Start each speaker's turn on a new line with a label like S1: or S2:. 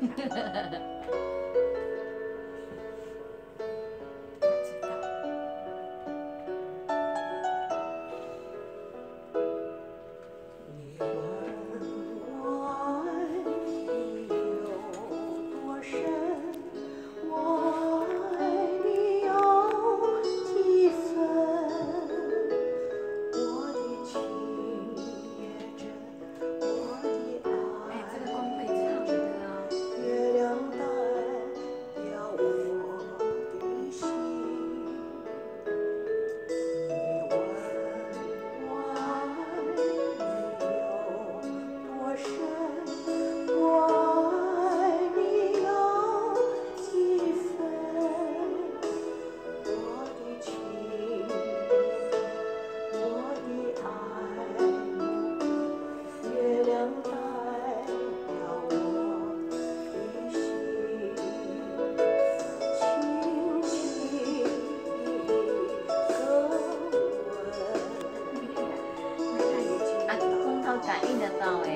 S1: Yeah. 深，我爱你有几分？我的情，我的爱，月亮代表我的心，轻轻的一个吻。
S2: 感应到哎。